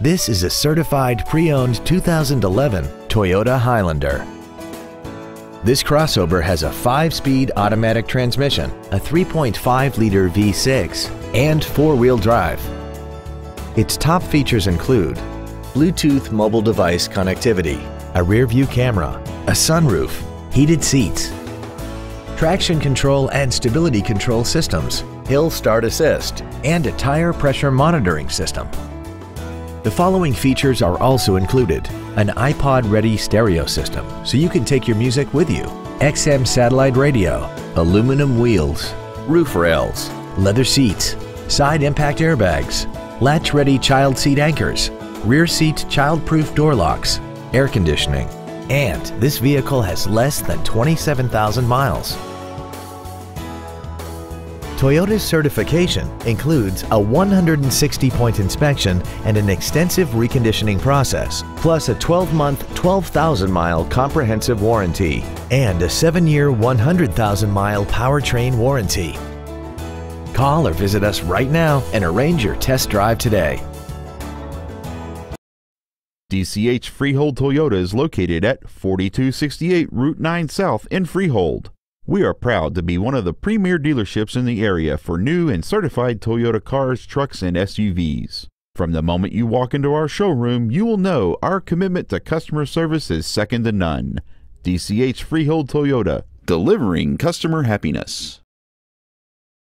This is a certified pre-owned 2011 Toyota Highlander. This crossover has a 5-speed automatic transmission, a 3.5-liter V6, and 4-wheel drive. Its top features include Bluetooth mobile device connectivity, a rear-view camera, a sunroof, heated seats, traction control and stability control systems, hill start assist, and a tire pressure monitoring system. The following features are also included. An iPod-ready stereo system, so you can take your music with you. XM satellite radio, aluminum wheels, roof rails, leather seats, side impact airbags, latch-ready child seat anchors, rear seat child-proof door locks, air conditioning, and this vehicle has less than 27,000 miles. Toyota's certification includes a 160-point inspection and an extensive reconditioning process, plus a 12-month, 12,000-mile comprehensive warranty and a 7-year, 100,000-mile powertrain warranty. Call or visit us right now and arrange your test drive today. DCH Freehold Toyota is located at 4268 Route 9 South in Freehold. We are proud to be one of the premier dealerships in the area for new and certified Toyota cars, trucks, and SUVs. From the moment you walk into our showroom, you will know our commitment to customer service is second to none. DCH Freehold Toyota, delivering customer happiness.